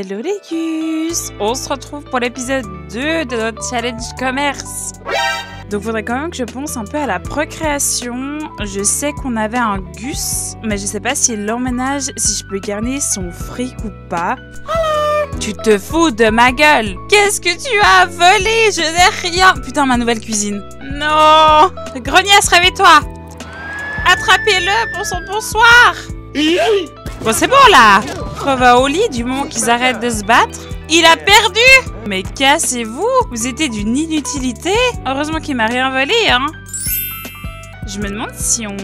Hello les gus On se retrouve pour l'épisode 2 de notre challenge commerce. Donc faudrait quand même que je pense un peu à la procréation. Je sais qu'on avait un gus, mais je sais pas s'il l'emménage, si je peux garder son fric ou pas. Tu te fous de ma gueule. Qu'est-ce que tu as volé? Je n'ai rien. Putain, ma nouvelle cuisine. Non. Grognasse, réveille-toi. Attrapez-le. Pour son bonsoir Bon, c'est bon là. Reva au lit du moment qu'ils arrêtent de se battre. Il a perdu. Mais cassez-vous. Vous étiez d'une inutilité. Heureusement qu'il m'a rien volé, hein. Je me demande si on...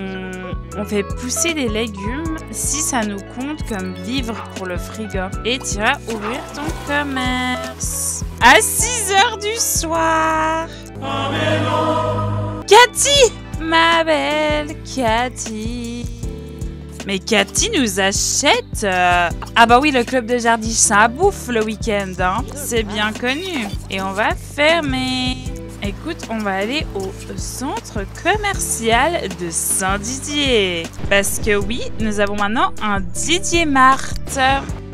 on fait pousser des légumes, si ça nous compte comme vivre pour le frigo. Et tu vas ouvrir ton commerce. À 6 heures du soir. Cathy Ma belle Cathy mais Cathy nous achète euh, Ah bah oui, le club de jardin, ça bouffe le week-end, hein. C'est bien connu. Et on va fermer. Écoute, on va aller au centre commercial de Saint-Didier. Parce que oui, nous avons maintenant un Didier Mart.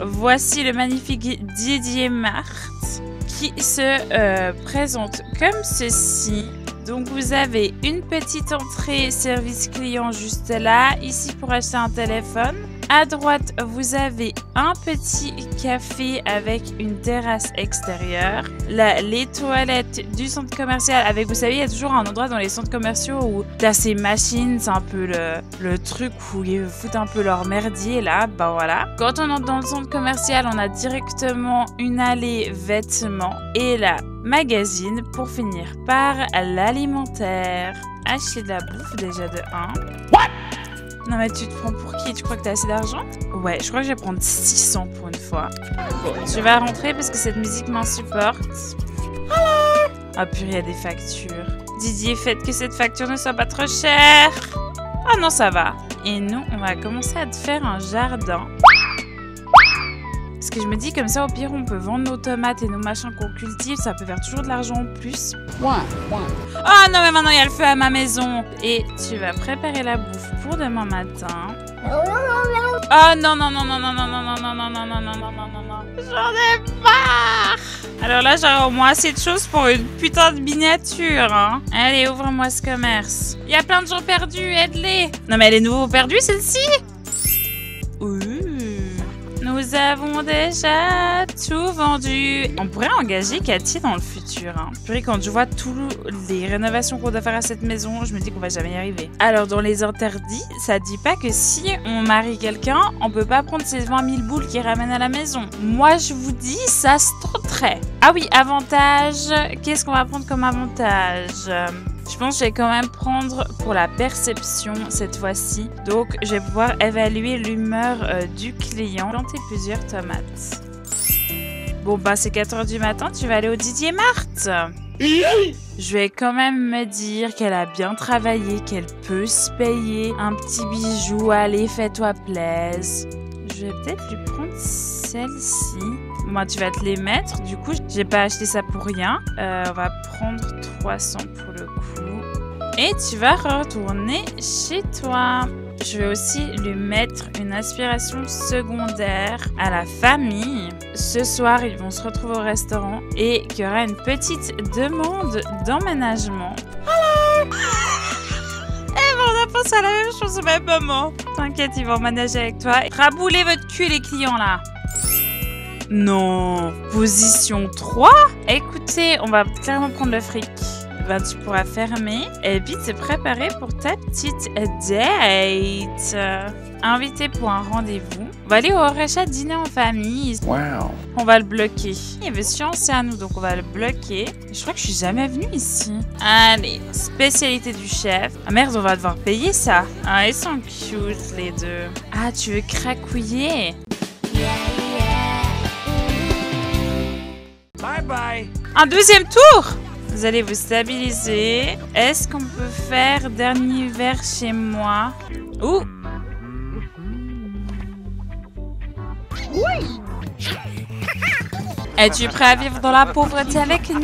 Voici le magnifique Didier Mart qui se euh, présente comme ceci. Donc vous avez une petite entrée service client juste là, ici pour acheter un téléphone. À droite, vous avez un petit café avec une terrasse extérieure. Là, les toilettes du centre commercial avec, vous savez, il y a toujours un endroit dans les centres commerciaux où t'as ces machines, c'est un peu le, le truc où ils foutent un peu leur merdier là, bah voilà. Quand on entre dans le centre commercial, on a directement une allée vêtements et là, magazine pour finir par l'alimentaire. Acheter de la bouffe déjà de 1. Non mais tu te prends pour qui? Tu crois que t'as assez d'argent? Ouais, je crois que je vais prendre 600 pour une fois. Bon, tu vas rentrer parce que cette musique m'insupporte. Ah purée, il y a des factures. Didier, faites que cette facture ne soit pas trop chère. Ah non, ça va. Et nous, on va commencer à te faire un jardin. Parce que je me dis comme ça, au pire, on peut vendre nos tomates et nos machins qu'on cultive. Ça peut faire toujours de l'argent en plus. Ouais, ouais. Oh non, mais maintenant il y a le feu à ma maison. Et tu vas préparer la bouffe pour demain matin. Oh non, non, non, non, non, non, non, non, non, non, non, non, non, non, non, non, non. J'en ai marre. Alors là, j'aurai au moins assez de choses pour une putain de miniature. Hein. Allez, ouvre-moi ce commerce. Il y a plein de gens perdus, aide-les. Non, mais elle est nouveau perdue, celle-ci. Nous avons déjà tout vendu. On pourrait engager Cathy dans le futur. Hein. Purée, quand je vois toutes les rénovations qu'on doit faire à cette maison, je me dis qu'on va jamais y arriver. Alors, dans les interdits, ça dit pas que si on marie quelqu'un, on peut pas prendre ces 20 000 boules qui ramènent à la maison. Moi, je vous dis, ça se tenterait. Ah oui, avantage. Qu'est-ce qu'on va prendre comme avantage? Je pense que je vais quand même prendre pour la perception cette fois-ci. Donc, je vais pouvoir évaluer l'humeur euh, du client. Planter plusieurs tomates. Bon, bah, c'est 4h du matin. Tu vas aller au Didier Marthe. Je vais quand même me dire qu'elle a bien travaillé, qu'elle peut se payer un petit bijou. Allez, fais-toi plaisir. Je vais peut-être lui prendre celle-ci. Moi, tu vas te les mettre. Du coup, j'ai pas acheté ça pour rien. Euh, on va prendre 300 pour le coup. Et tu vas retourner chez toi. Je vais aussi lui mettre une aspiration secondaire à la famille. Ce soir, ils vont se retrouver au restaurant et qu'il y aura une petite demande d'emménagement. Hello Eh on a pensé à la même chose au même moment. T'inquiète, ils vont emménager avec toi. Raboulez votre cul, les clients, là. Non. Position 3 Écoutez, on va clairement prendre le fric. Ben, tu pourras fermer et puis te préparer pour ta petite date. Invité pour un rendez-vous. On va aller au rachat dîner en famille. Wow. On va le bloquer. Il veut se à nous, donc on va le bloquer. Je crois que je suis jamais venue ici. Allez, spécialité du chef. Ah merde, on va devoir payer ça. Ah, ils sont cute les deux. Ah, tu veux cracouiller? Bye bye. Un deuxième tour. Vous allez vous stabiliser. Est-ce qu'on peut faire dernier verre chez moi? Ouh. Es-tu prêt à vivre dans la pauvreté avec nous?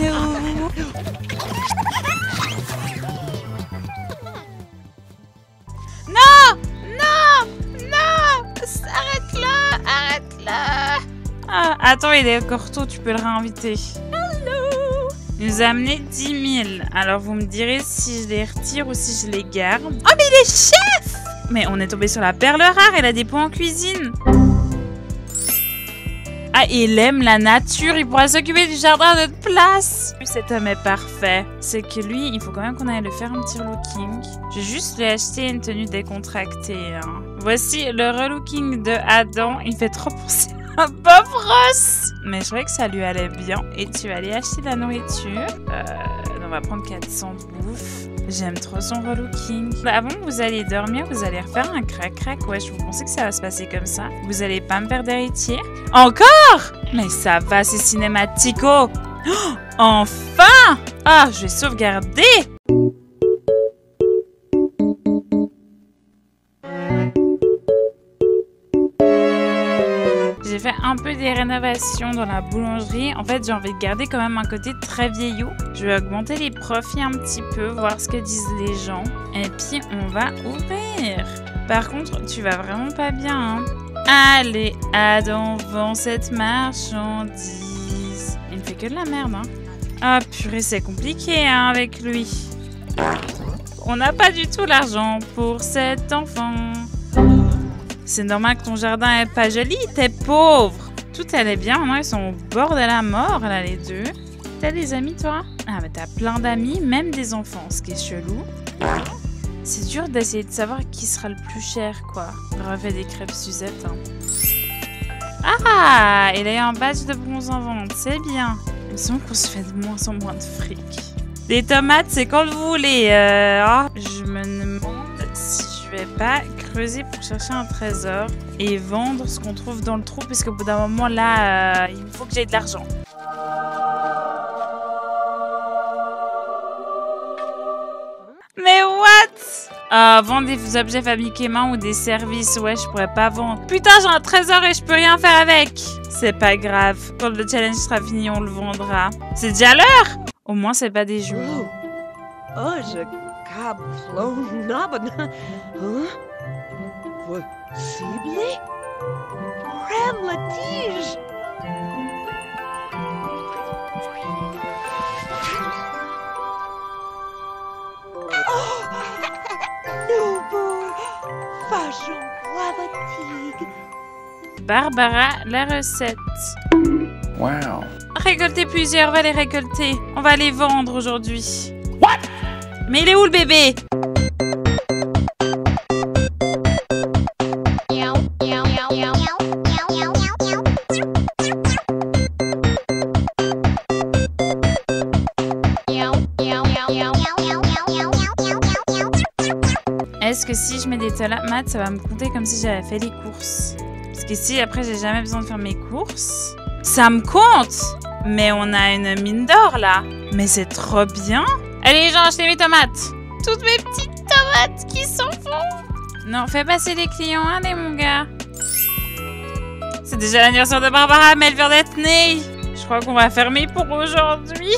Non! Non! Non! Arrête-le! Arrête-le Ah, attends, il est encore tôt, tu peux le réinviter. Hello Il nous a amené 10 000. Alors, vous me direz si je les retire ou si je les garde. Oh, mais il est chef Mais on est tombé sur la perle rare, elle a des points en cuisine. Ah, il aime la nature, il pourra s'occuper du jardin à notre place. Cet homme est parfait. C'est que lui, il faut quand même qu'on aille le faire un petit relooking. Je vais juste lui acheter une tenue décontractée. Hein. Voici le relooking de Adam. Il fait trop penser Bob Ross. Mais je croyais que ça lui allait bien. Et tu vas aller acheter de la nourriture. Euh, on va prendre 400 de. J'aime trop son relooking. Bah, avant que vous allez dormir, vous allez refaire un crac-crac. Ouais, je vous pensais que ça va se passer comme ça. Vous allez pas me perdre d'héritier. Encore? Mais ça va, c'est cinématico. Oh, enfin Ah, je vais sauvegarder J'ai fait un peu des rénovations dans la boulangerie. En fait, j'ai envie de garder quand même un côté très vieillot. Je vais augmenter les profits un petit peu, voir ce que disent les gens. Et puis, on va ouvrir. Par contre, tu vas vraiment pas bien. Hein. Allez, Adam, vends cette marchandise. Il ne fait que de la merde. Hein. Ah, purée, c'est compliqué hein, avec lui. On n'a pas du tout l'argent pour cet enfant. C'est normal que ton jardin est pas joli, t'es pauvre. Tout allait bien, maintenant ils sont au bord de la mort, là, les deux. T'as des amis, toi? Ah, mais t'as plein d'amis, même des enfants, ce qui est chelou. C'est dur d'essayer de savoir qui sera le plus cher, quoi. Refait des crêpes Suzette. Hein. Ah Il a un badge de bronze en vente, c'est bien. Il me semble qu'on se fait de moins en moins de fric. Des tomates, c'est quand vous voulez. Euh, oh, je me vais pas creuser pour chercher un trésor et vendre ce qu'on trouve dans le trou, parce qu'au bout d'un moment, là, euh, il faut que j'aie de l'argent. Mais what? Euh, Vendre des objets fabriqués main ou des services, ouais, je pourrais pas vendre. Putain, j'ai un trésor et je peux rien faire avec C'est pas grave, quand le challenge sera fini, on le vendra. C'est déjà l'heure Au moins, c'est pas des jours. Oh, je naben. Hein? Possible? Prends la tige! Barbara, la recette. Wow. Récolter plusieurs, on va les récolter. On va les vendre aujourd'hui. What? Mais il est où le bébé? Est-ce que si je mets des tomates, ça va me compter comme si j'avais fait les courses? Parce qu'ici, après, j'ai jamais besoin de faire mes courses. Ça me compte Mais on a une mine d'or, là. Mais c'est trop bien Allez, les gens, achetez mes tomates Toutes mes petites tomates qui s'en font Non, fais passer les clients, allez, mon gars C'est déjà l'anniversaire de Barbara, mais elle vient d'être née Je crois qu'on va fermer pour aujourd'hui.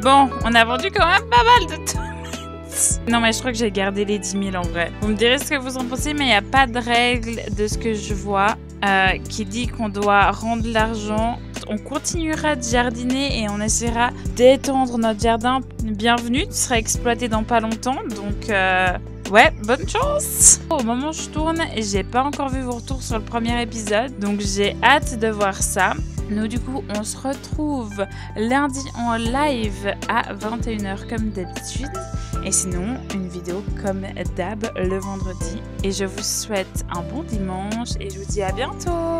Bon, on a vendu quand même pas mal de tomates. Non, mais je crois que j'ai gardé les 10 000 en vrai. Vous me direz ce que vous en pensez, mais il n'y a pas de règle de ce que je vois euh, qui dit qu'on doit rendre l'argent. On continuera de jardiner et on essaiera d'étendre notre jardin. Bienvenue, tu seras exploité dans pas longtemps, donc... Euh, ouais, bonne chance Au moment où je tourne, j'ai pas encore vu vos retours sur le premier épisode, donc j'ai hâte de voir ça. Nous, du coup, on se retrouve lundi en live à 21h comme d'habitude. Et sinon, une vidéo comme d'hab le vendredi. Et je vous souhaite un bon dimanche et je vous dis à bientôt